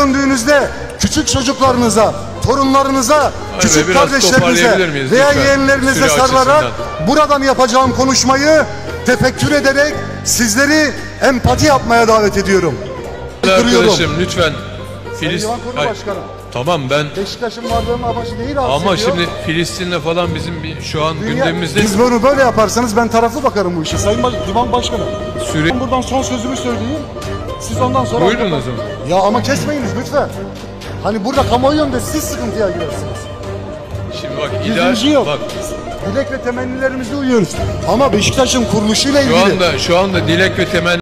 döndüğünüzde küçük çocuklarınıza, torunlarınıza, küçük biraz kardeşlerinize veya yeğenlerinize sarılarak buradan yapacağım konuşmayı tefekkür ederek sizleri empati yapmaya davet ediyorum. Arkadaşım lütfen Başkanı. Tamam ben Beşiktaş'ın varlığının amacı rahatsız ama şimdi Filistin'le falan bizim bir, şu an Dünya- gündemimizde Biz bunu böyle yaparsanız ben taraflı bakarım bu işe. Sayın Baş- Divan Başkanı. süre Ben buradan son sözümü söyleyeyim. Siz ondan sonra... Buyurun o zaman. Ya ama kesmeyiniz lütfen. Hani burada kamuoyu önünde siz sıkıntıya girersiniz. şimdi bak ideal yok. bak Dilek ve temennilerimize uyuyoruz. Ama Beşiktaş'ın kuruluşuyla şu ilgili... anda şu anda dilek ve temenni